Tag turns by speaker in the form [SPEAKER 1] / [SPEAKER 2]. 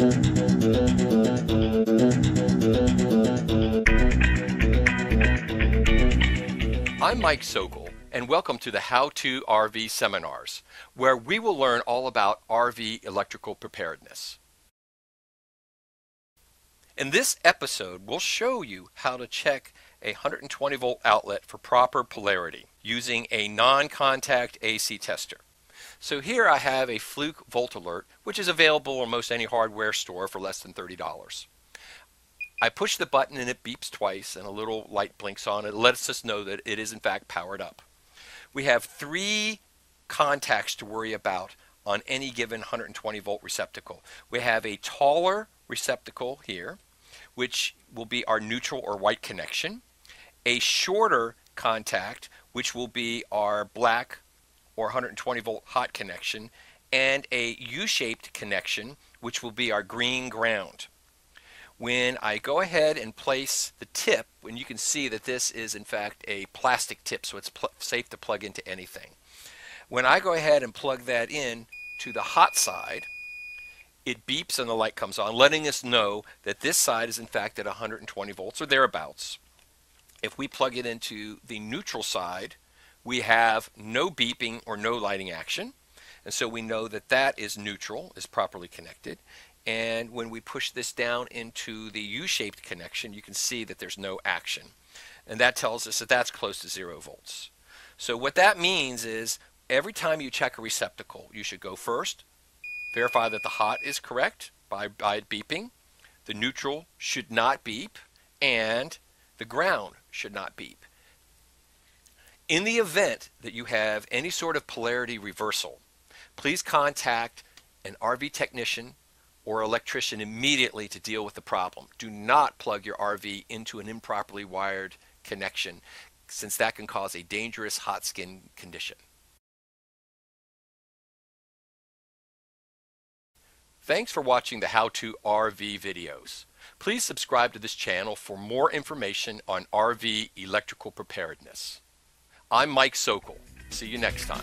[SPEAKER 1] I'm Mike Sokol, and welcome to the How To RV seminars, where we will learn all about RV electrical preparedness. In this episode, we'll show you how to check a 120 volt outlet for proper polarity using a non-contact AC tester. So here I have a Fluke VoltAlert, which is available in most any hardware store for less than $30. I push the button and it beeps twice and a little light blinks on. It lets us know that it is in fact powered up. We have three contacts to worry about on any given 120 volt receptacle. We have a taller receptacle here, which will be our neutral or white connection, a shorter contact, which will be our black or 120 volt hot connection, and a U-shaped connection, which will be our green ground when I go ahead and place the tip, when you can see that this is in fact a plastic tip, so it's safe to plug into anything. When I go ahead and plug that in to the hot side, it beeps and the light comes on, letting us know that this side is in fact at 120 volts or thereabouts. If we plug it into the neutral side, we have no beeping or no lighting action. And so we know that that is neutral, is properly connected. And when we push this down into the U-shaped connection, you can see that there's no action. And that tells us that that's close to zero volts. So what that means is every time you check a receptacle, you should go first, verify that the hot is correct by, by beeping, the neutral should not beep, and the ground should not beep. In the event that you have any sort of polarity reversal, please contact an RV technician or electrician immediately to deal with the problem. Do not plug your RV into an improperly wired connection since that can cause a dangerous hot skin condition. Thanks for watching the How To RV videos. Please subscribe to this channel for more information on RV electrical preparedness. I'm Mike Sokol. See you next time.